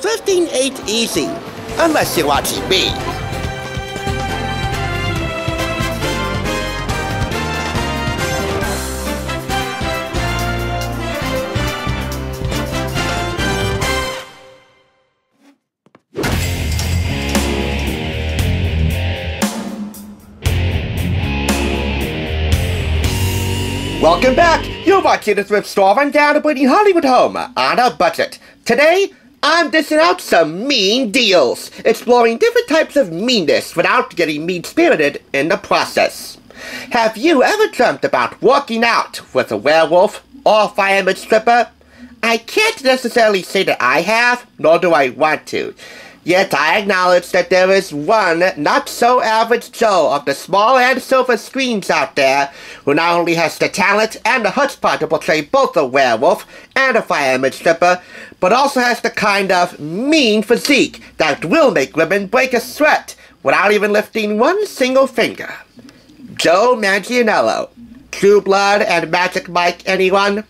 thrifting ain't easy, unless you're watching me. Welcome back! You're watching the Thrift Store Rundown of bringing Hollywood home on a budget. Today, I'm dishing out some mean deals, exploring different types of meanness without getting mean-spirited in the process. Have you ever dreamt about walking out with a werewolf or fireman stripper? I can't necessarily say that I have, nor do I want to. Yet I acknowledge that there is one not so average Joe of the small and silver screens out there who not only has the talent and the chutzpah to portray both a werewolf and a fireman stripper, but also has the kind of mean physique that will make women break a sweat without even lifting one single finger. Joe Manganiello. True Blood and Magic Mike, anyone?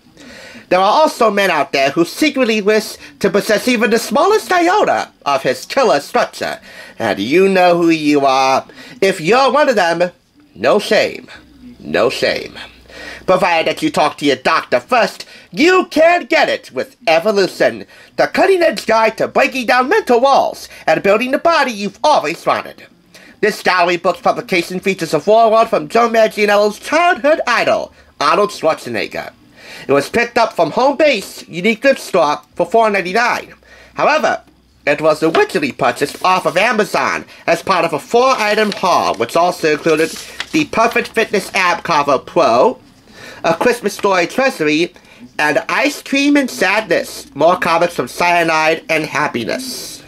There are also men out there who secretly wish to possess even the smallest iota of his killer structure, and you know who you are. If you're one of them, no shame. No shame. Provided that you talk to your doctor first, you can get it with Evolution, the cutting-edge guide to breaking down mental walls and building the body you've always wanted. This gallery book's publication features a foreword from Joe Manganiello's childhood idol, Arnold Schwarzenegger. It was picked up from Home Base Unique Gift Store for $4.99. However, it was originally purchased off of Amazon as part of a four-item haul, which also included the Perfect Fitness Ab Carver Pro, a Christmas Story Treasury, and Ice Cream and Sadness, more comics from Cyanide and Happiness.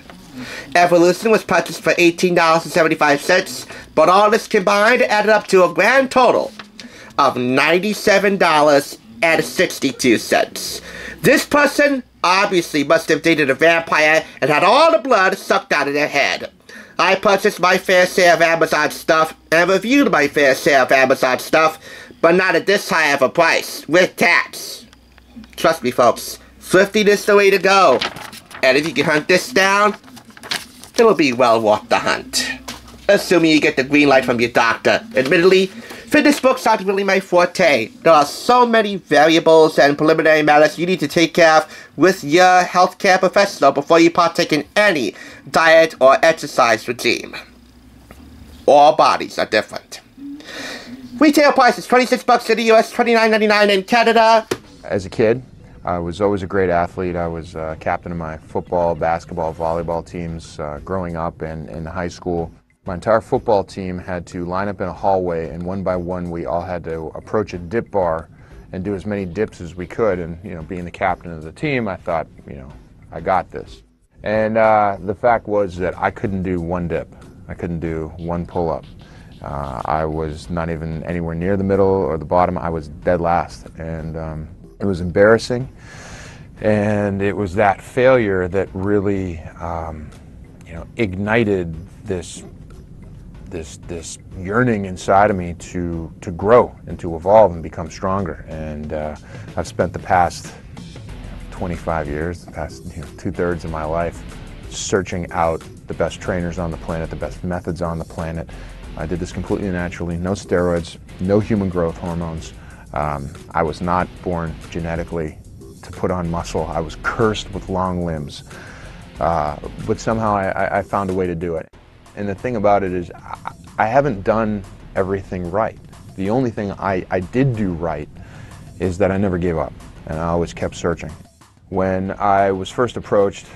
Evolution was purchased for $18.75, but all this combined added up to a grand total of $97 and 62 cents. This person obviously must have dated a vampire and had all the blood sucked out of their head. I purchased my fair share of Amazon stuff and reviewed my fair share of Amazon stuff, but not at this high of a price, with tax. Trust me, folks, thrifting is the way to go. And if you can hunt this down, it'll be well worth the hunt. Assuming you get the green light from your doctor. Admittedly, Fitness books aren't really my forte. There are so many variables and preliminary matters you need to take care of with your healthcare professional before you partake in any diet or exercise regime. All bodies are different. Retail price is 26 bucks in the US, 29.99 in Canada. As a kid, I was always a great athlete. I was uh, captain of my football, basketball, volleyball teams uh, growing up and in high school. My entire football team had to line up in a hallway, and one by one, we all had to approach a dip bar and do as many dips as we could. And you know, being the captain of the team, I thought, you know, I got this. And uh, the fact was that I couldn't do one dip. I couldn't do one pull-up. Uh, I was not even anywhere near the middle or the bottom. I was dead last, and um, it was embarrassing. And it was that failure that really, um, you know, ignited this this this yearning inside of me to to grow and to evolve and become stronger. And uh, I've spent the past 25 years, the past you know, two thirds of my life, searching out the best trainers on the planet, the best methods on the planet. I did this completely naturally, no steroids, no human growth hormones. Um, I was not born genetically to put on muscle. I was cursed with long limbs. Uh, but somehow I, I found a way to do it. And the thing about it is, I haven't done everything right. The only thing I, I did do right is that I never gave up, and I always kept searching. When I was first approached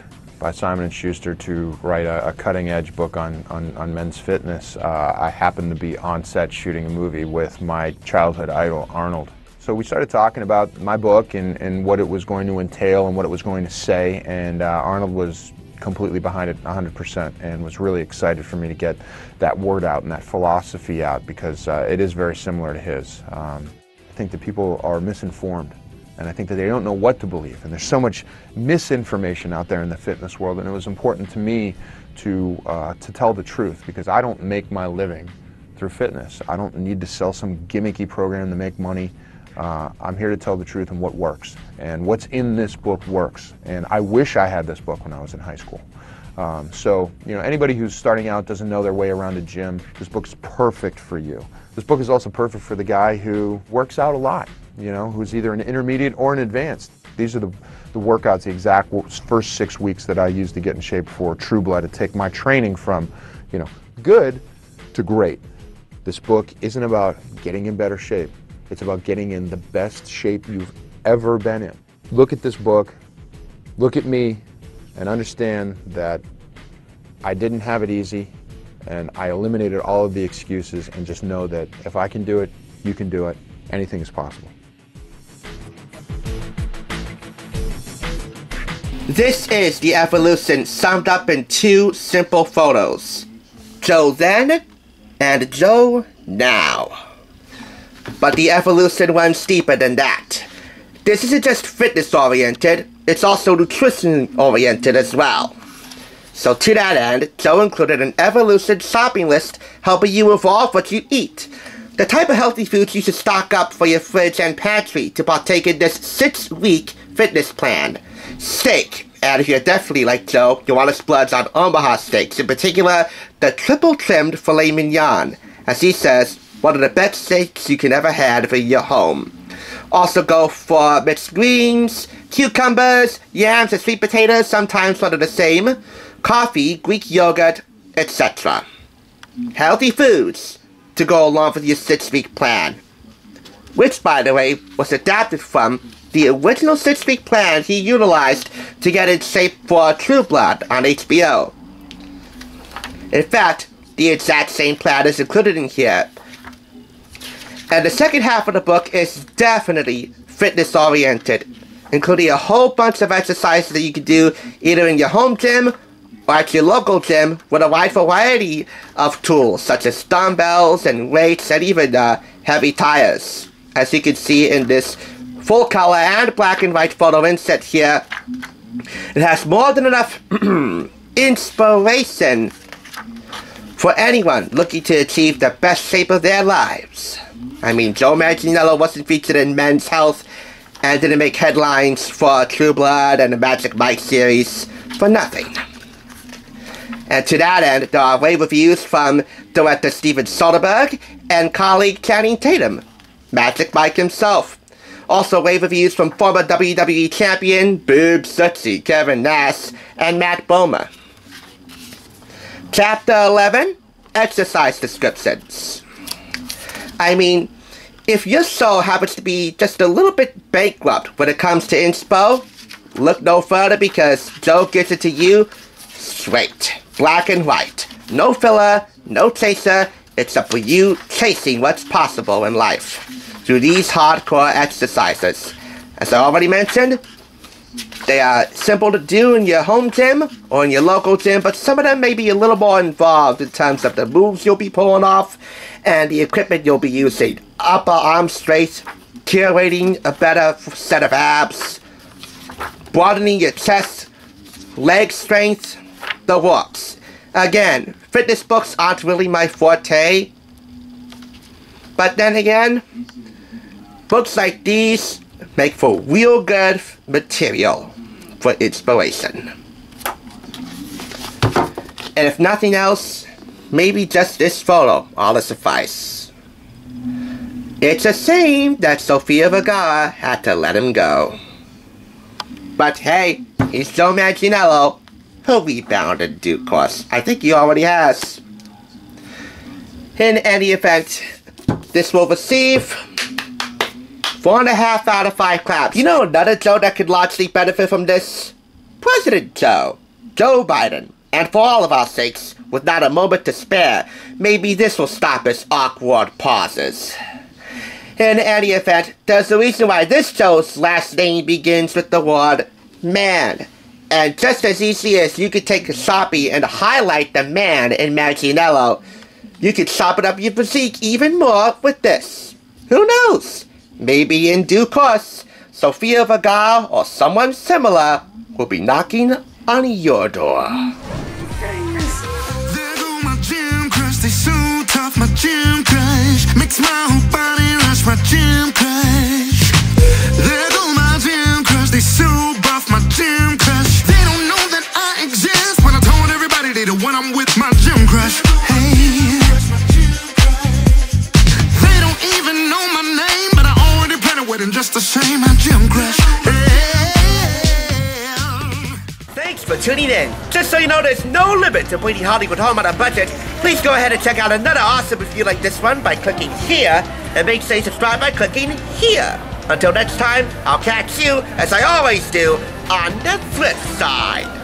by Simon & Schuster to write a, a cutting-edge book on, on, on, men's fitness, uh, I happened to be on set shooting a movie with my childhood idol, Arnold. So we started talking about my book and, and what it was going to entail and what it was going to say, and uh, Arnold was completely behind it 100% and was really excited for me to get that word out and that philosophy out because uh, it is very similar to his. Um, I think that people are misinformed and I think that they don't know what to believe and there's so much misinformation out there in the fitness world and it was important to me to, uh, to tell the truth because I don't make my living through fitness. I don't need to sell some gimmicky program to make money. Uh, I'm here to tell the truth and what works. And what's in this book works. And I wish I had this book when I was in high school. Um, so, you know, anybody who's starting out doesn't know their way around a gym, this book's perfect for you. This book is also perfect for the guy who works out a lot, you know, who's either an intermediate or an advanced. These are the, the workouts, the exact first six weeks that I use to get in shape for True Blood, to take my training from, you know, good to great. This book isn't about getting in better shape. It's about getting in the best shape you've ever been in. Look at this book, look at me, and understand that I didn't have it easy and I eliminated all of the excuses and just know that if I can do it, you can do it. Anything is possible. This is the evolution summed up in two simple photos. Joe then and Joe now. But the evolution runs deeper than that. This isn't just fitness oriented, it's also nutrition oriented as well. So to that end, Joe included an evolution shopping list helping you evolve what you eat. The type of healthy foods you should stock up for your fridge and pantry to partake in this six-week fitness plan. Steak. And if you're definitely like Joe, you want to splurge on Omaha steaks, in particular, the triple trimmed filet mignon. As he says, one of the best steaks you can ever have in your home. Also go for mixed greens, cucumbers, yams, and sweet potatoes, sometimes one of the same, coffee, Greek yogurt, etc. Healthy foods to go along with your six-week plan. Which, by the way, was adapted from the original six-week plan he utilized to get in shape for True Blood on HBO. In fact, the exact same plan is included in here. And the second half of the book is definitely fitness oriented, including a whole bunch of exercises that you can do either in your home gym or at your local gym with a wide variety of tools such as dumbbells and weights and even uh, heavy tires. As you can see in this full color and black and white photo inset here, it has more than enough inspiration for anyone looking to achieve the best shape of their lives. I mean, Joe Manganiello wasn't featured in Men's Health and didn't make headlines for True Blood and the Magic Mike series for nothing. And to that end, there are rave reviews from director Steven Soderbergh and colleague Channing Tatum, Magic Mike himself. Also rave reviews from former WWE champion Boob Sootsy Kevin Nash and Matt Bomer. Chapter 11 Exercise Descriptions. I mean, if your soul happens to be just a little bit bankrupt when it comes to inspo, look no further because Joe gives it to you straight black and white. No filler, no chaser, it's up for you chasing what's possible in life through these hardcore exercises. As I already mentioned, they are simple to do in your home gym or in your local gym, but some of them may be a little more involved in terms of the moves you'll be pulling off and the equipment you'll be using. Upper arm strength, curating a better set of abs, broadening your chest, leg strength, the works. Again, fitness books aren't really my forte. But then again, books like these make for real good material for inspiration. And if nothing else, maybe just this photo ought to suffice. It's a shame that Sofia Vergara had to let him go. But hey, he's Joe Manganiello, He'll rebound in due course. I think he already has. In any event, this will receive four and a half out of five claps. You know another Joe that could largely benefit from this? President Joe. Joe Biden. And for all of our sakes, with not a moment to spare, maybe this will stop his awkward pauses. In any event, there's a reason why this Joe's last name begins with the word man. And just as easy as you could take a Sharpie and highlight the man in Manganiello, you could sharpen up your physique even more with this. Who knows? Maybe in due course, Sofia Vergara or someone similar will be knocking on your door. Makes my whole body rush my gym Tuning in. Just so you know, there's no limit to Bleeding Hollywood Home on a budget. Please go ahead and check out another awesome review like this one by clicking here, and make sure you subscribe by clicking here. Until next time, I'll catch you, as I always do, on the flip side.